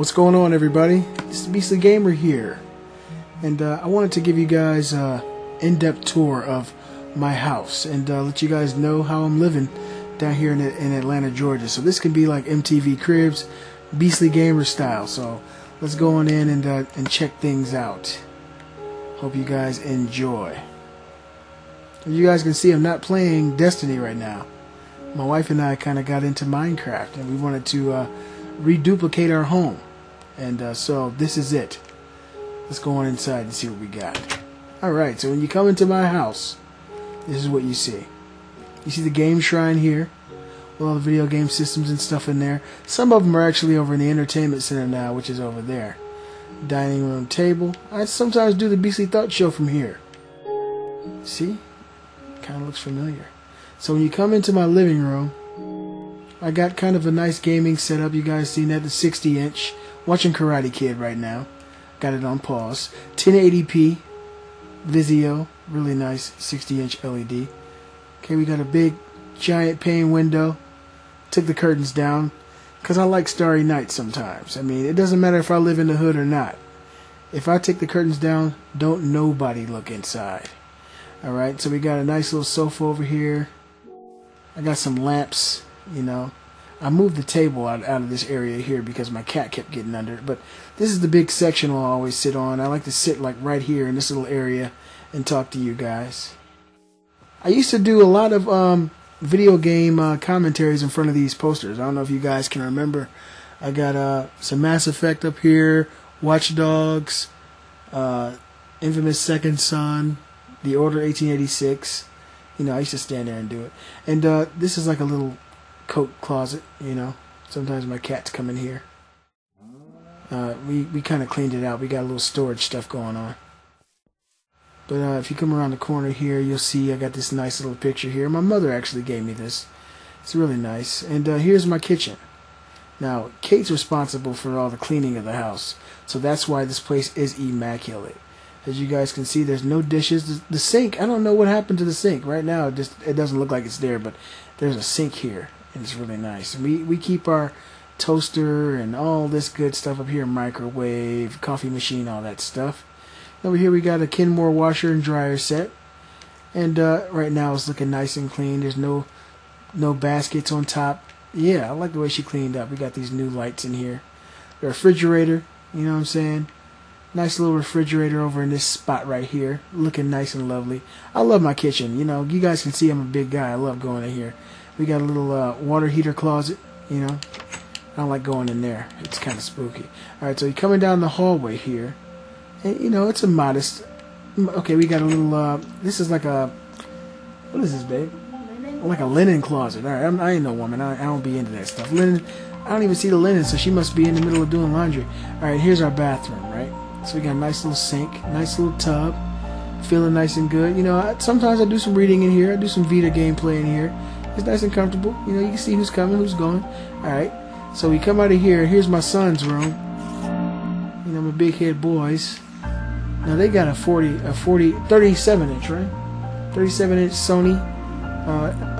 What's going on, everybody? It's the Beastly Gamer here, and uh, I wanted to give you guys an in-depth tour of my house and uh, let you guys know how I'm living down here in, in Atlanta, Georgia. So this can be like MTV Cribs, Beastly Gamer style. So let's go on in and uh, and check things out. Hope you guys enjoy. As you guys can see, I'm not playing Destiny right now. My wife and I kind of got into Minecraft, and we wanted to uh, reduplicate our home. And uh, so this is it. Let's go on inside and see what we got. Alright, so when you come into my house, this is what you see. You see the game shrine here, with all the video game systems and stuff in there. Some of them are actually over in the entertainment center now, which is over there. Dining room table. I sometimes do the Beastly Thought show from here. See? Kind of looks familiar. So when you come into my living room, I got kind of a nice gaming setup. You guys seen that, the 60 inch. Watching Karate Kid right now. Got it on pause. 1080p Vizio, really nice 60 inch LED. Okay, we got a big giant pane window. Took the curtains down because I like starry night sometimes. I mean, it doesn't matter if I live in the hood or not. If I take the curtains down, don't nobody look inside. Alright, so we got a nice little sofa over here. I got some lamps, you know. I moved the table out, out of this area here because my cat kept getting under it. But this is the big section I'll always sit on. I like to sit like right here in this little area and talk to you guys. I used to do a lot of um, video game uh, commentaries in front of these posters. I don't know if you guys can remember. I got uh, some Mass Effect up here, Watch Dogs, uh, Infamous Second Son, The Order 1886. You know, I used to stand there and do it. And uh, this is like a little coat closet, you know. Sometimes my cats come in here. Uh, we we kind of cleaned it out. We got a little storage stuff going on. But uh, if you come around the corner here, you'll see I got this nice little picture here. My mother actually gave me this. It's really nice. And uh, here's my kitchen. Now, Kate's responsible for all the cleaning of the house. So that's why this place is immaculate. As you guys can see, there's no dishes. The, sink, I don't know what happened to the sink. Right now, it just it doesn't look like it's there, but there's a sink here it's really nice. We we keep our toaster and all this good stuff up here, microwave, coffee machine, all that stuff. Over here we got a Kenmore washer and dryer set, and uh, right now it's looking nice and clean. There's no no baskets on top. Yeah, I like the way she cleaned up. We got these new lights in here. The refrigerator, you know what I'm saying? Nice little refrigerator over in this spot right here, looking nice and lovely. I love my kitchen. You know, you guys can see I'm a big guy. I love going in here. We got a little uh, water heater closet, you know. I don't like going in there. It's kind of spooky. All right, so you're coming down the hallway here. And, you know, it's a modest. Okay, we got a little. Uh, this is like a. What is this, babe? Like a linen closet. All right, I'm, I ain't no woman. I, I don't be into that stuff. Linen. I don't even see the linen, so she must be in the middle of doing laundry. All right, here's our bathroom, right? So we got a nice little sink, nice little tub, feeling nice and good. You know, I, sometimes I do some reading in here. I do some Vita gameplay in here. It's nice and comfortable. You know, you can see who's coming, who's going. All right. So we come out of here. Here's my son's room. You know, my big head boys. Now they got a 40, a 40, 37 inch, right? 37 inch Sony uh,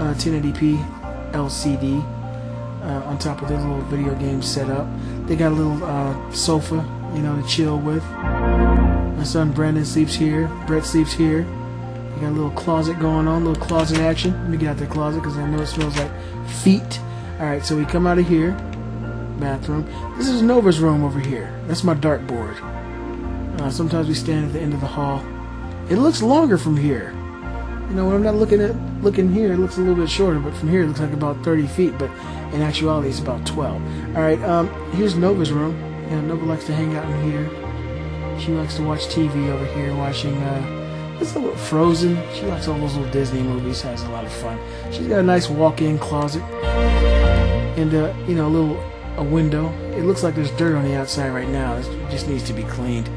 uh, 1080p LCD uh, on top of their little video game setup. They got a little uh, sofa, you know, to chill with. My son Brandon sleeps here. Brett sleeps here. Got a little closet going on, little closet action. Let me get out the closet because I know it smells like feet. Alright, so we come out of here. Bathroom. This is Nova's room over here. That's my dartboard. Uh, sometimes we stand at the end of the hall. It looks longer from here. You know, when I'm not looking at looking here, it looks a little bit shorter, but from here it looks like about 30 feet, but in actuality it's about 12. Alright, um, here's Nova's room. Yeah, Nova likes to hang out in here. She likes to watch TV over here, watching uh, it's a little Frozen. She likes all those little Disney movies. Has a lot of fun. She's got a nice walk-in closet, and uh, you know, a little a window. It looks like there's dirt on the outside right now. It just needs to be cleaned.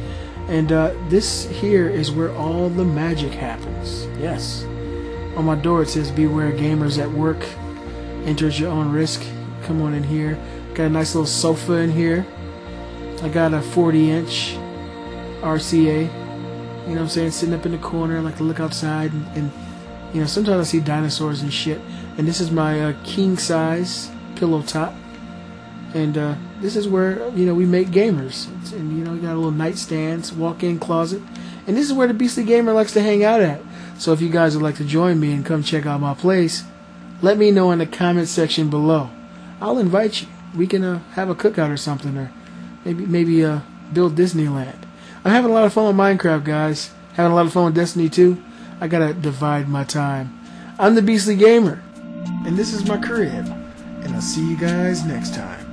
And uh, this here is where all the magic happens. Yes. On my door it says "Beware gamers at work. Enter at your own risk." Come on in here. Got a nice little sofa in here. I got a 40-inch RCA you know what I'm saying? Sitting up in the corner, like to look outside, and, and you know, sometimes I see dinosaurs and shit. And this is my uh, king size pillow top. and uh, this is where you know we make gamers. It's, and you know, we got a little nightstands, walk-in closet, and this is where the Beastly Gamer likes to hang out at. So if you guys would like to join me and come check out my place, let me know in the comment section below. I'll invite you. We can uh, have a cookout or something, or maybe maybe uh, build Disneyland. I'm having a lot of fun with Minecraft, guys. Having a lot of fun with Destiny 2. I gotta divide my time. I'm the Beastly Gamer, and this is my crib. And I'll see you guys next time.